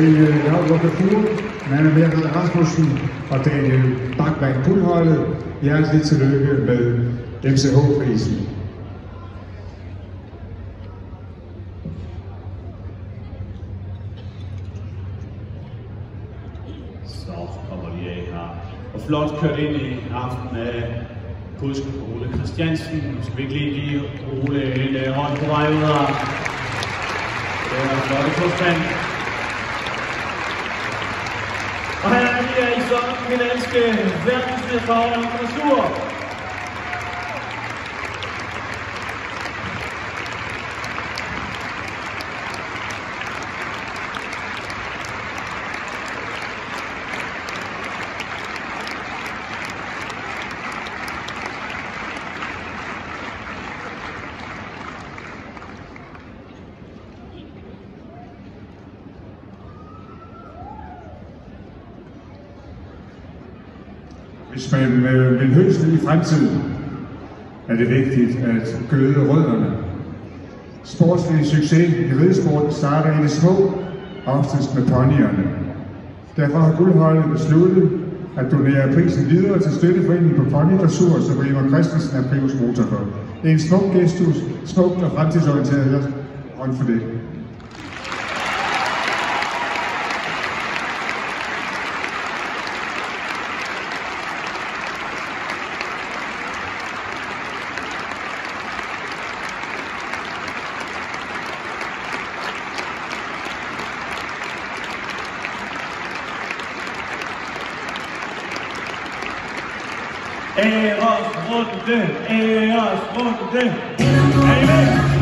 til øh, Jakob Kafur, Nanna Merkel Rasmussen og Daniel Bakman Guldholdet. Hjertelig tillykke med MCH-prisen. Så kommer vi af her. Og flot kørt ind i aften af Kusk Ole Christiansen. Nu skal vi ikke lige give Ole en øh, hånd på vej ud her. Det er flotte kuskmand. Og her er vi min elskede verdensmester og dressur. Hvis man øh, vil høste i fremtiden, er det vigtigt at gøde rødderne. Sportslig succes i ridesport starter i det små, oftest med ponyerne. Derfor har guldholdet besluttet at donere prisen videre til støtteforeningen på ponydressur, som Rimer Christensen er primus motor for. Det er en smuk gestus, smukt og fremtidsorienteret. Hånd for det. Æresrunde, æresrunde. Er I med?